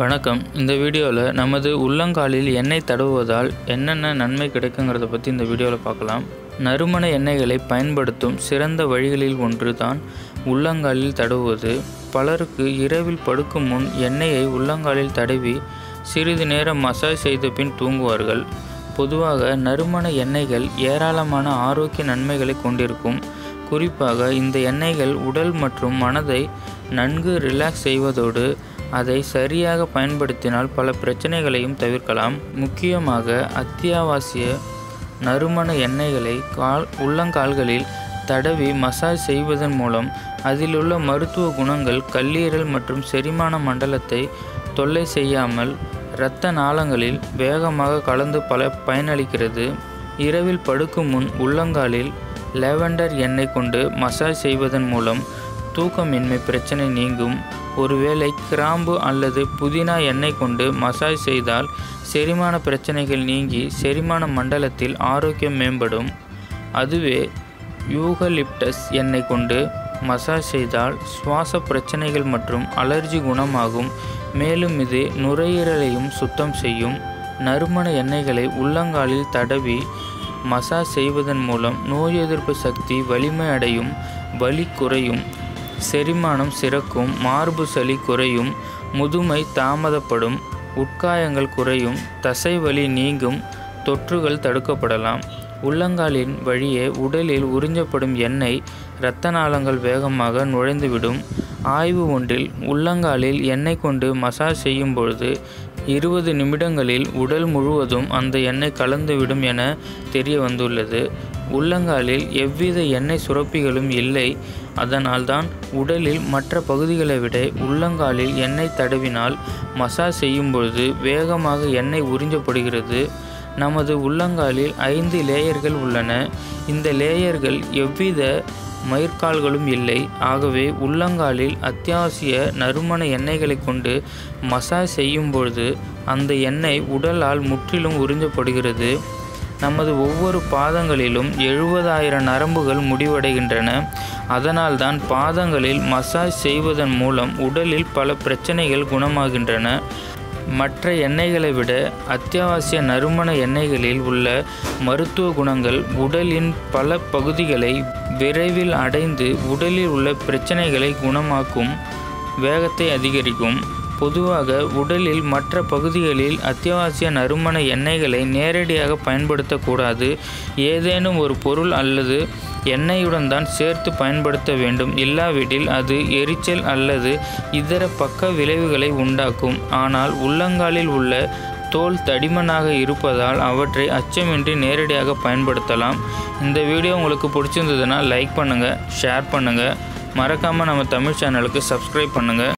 வணக்கம். இந்த வீடியோவில் நமது உள்ளங்காலில் எண்ணெய் தடவுவதால் என்னென்ன நன்மை கிடைக்குங்கிறத பற்றி இந்த வீடியோவில் பார்க்கலாம். நறுமண எண்ணெய்களை பயன்படுத்தும் சிறந்த வழிகளில் ஒன்று தான் உள்ளங்காலில் தடவுவது. பலருக்கு இரவில் படுக்கும் முன் எண்ணெயை உள்ளங்காலில் தடவி சிறிது நேரம் மசாஜ் செய்த பின் தூங்குவார்கள். பொதுவாக நறுமண எண்ணெய்கள் ஏராளமான ஆரோக்கிய நன்மைகளை கொண்டிருக்கும். குறிப்பாக இந்த எண்ணெய்கள் உடல் மற்றும் மனதை நன்கு ரிலாக்ஸ் செய்வதோடு அதை சரியாக பயன்படுத்தினால் பல பிரச்சனைகளையும் தவிர்க்கலாம். முக்கியமாக அத்தியாவசிய நறுமண எண்ணெய்களை கால் உள்ளங்கால்களில் தடவி மசாஜ் செய்வதன் மூலம் அதிலுள்ள மருத்துவ குணங்கள் கல்லீரல் மற்றும் செரிமான மண்டலத்தை தொல்லை செய்யாமல் இரத்த நாளங்களில் வேகமாக கலந்து பல பயனளிக்கிறது. இரவில் படுக்கும் முன் உள்ளங்காலில் லெவெண்டர் எண்ணெய் கொண்டு மசாஜ் செய்வதன் மூலம் தூக்கமின்மை பிரச்சனை நீங்கும். ஒருவேளை கிராம்பு அல்லது புதினா எண்ணெய் கொண்டு மசாஜ் செய்தால் செரிமான பிரச்சனைகள் நீங்கி செரிமான மண்டலத்தில் ஆரோக்கியம் மேம்படும். அதுவே யூகலிப்டஸ் எண்ணெய் கொண்டு மசாஜ் செய்தால் சுவாச பிரச்சனைகள் மற்றும் அலர்ஜி குணமாகும். மேலும் இது நுரையீரலையும் சுத்தம் செய்யும். நறுமண எண்ணெய்களை உள்ளங்காலில் தடவி மசாஜ் செய்வதன் மூலம் நோய் எதிர்ப்பு சக்தி வலிமை அடையும் வலி குறையும். செரிமானம் சிறக்கும் மார்பு சளி குறையும் முதுமை தாமதப்படும் உட்காயங்கள் குறையும் தசை வலி நீங்கும் தொற்றுகள் தடுக்கப்படலாம். உள்ளங்காலின் வழியே உடலில் உறிஞ்சப்படும் எண்ணெய் இரத்த நாளங்கள் வேகமாக நுழைந்துவிடும். ஆய்வு ஒன்றில் உள்ளங்காலில் எண்ணெய் கொண்டு மசாஜ் செய்யும் பொழுது இருபது நிமிடங்களில் உடல் முழுவதும் அந்த எண்ணெய் கலந்துவிடும் என தெரிய வந்துள்ளது உள்ளங்காலில் எவ்வித எண்ணெய் சுரப்பிகளும் இல்லை. அதனால்தான் உடலில் மற்ற பகுதிகளை விட உள்ளங்காலில் எண்ணெய் தடவினால் மசாஜ் செய்யும் பொழுது வேகமாக எண்ணெய் உறிஞ்சப்படுகிறது. நமது உள்ளங்காலில் ஐந்து லேயர்கள் உள்ளன. இந்த லேயர்கள் எவ்வித மயிர்கால்களும் இல்லை. ஆகவே உள்ளங்காலில் அத்தியாவசிய நறுமண எண்ணெய்களை கொண்டு மசாஜ் செய்யும் பொழுது அந்த எண்ணெய் உடலால் முற்றிலும் உறிஞ்சப்படுகிறது. நமது ஒவ்வொரு பாதங்களிலும் எழுபதாயிரம் நரம்புகள் முடிவடைகின்றன. அதனால்தான் பாதங்களில் மசாஜ் செய்வதன் மூலம் உடலில் பல பிரச்சனைகள் குணமாகின்றன. மற்ற எண்ணெய்களை விட அத்தியாவசிய நறுமண எண்ணெய்களில் உள்ள மருத்துவ குணங்கள் உடலின் பல பகுதிகளை விரைவில் அடைந்து உடலில் உள்ள பிரச்சனைகளை குணமாக்கும் வேகத்தை அதிகரிக்கும். பொதுவாக உடலில் மற்ற பகுதிகளில் அத்தியாவசிய நறுமண எண்ணெய்களை நேரடியாக பயன்படுத்தக்கூடாது. ஏதேனும் ஒரு பொருள் அல்லது எண்ணெயுடன் தான் சேர்த்து பயன்படுத்த வேண்டும். இல்லாவிடில் அது எரிச்சல் அல்லது இதர பக்க விளைவுகளை உண்டாக்கும். ஆனால் உள்ளங்காலில் உள்ள தோல் தடிமனாக இருப்பதால் அவற்றை அச்சமின்றி நேரடியாக பயன்படுத்தலாம். இந்த வீடியோ உங்களுக்கு பிடிச்சிருந்ததுன்னா லைக் பண்ணுங்கள் ஷேர் பண்ணுங்கள் மறக்காமல் நம்ம தமிழ் சேனலுக்கு சப்ஸ்கிரைப் பண்ணுங்கள்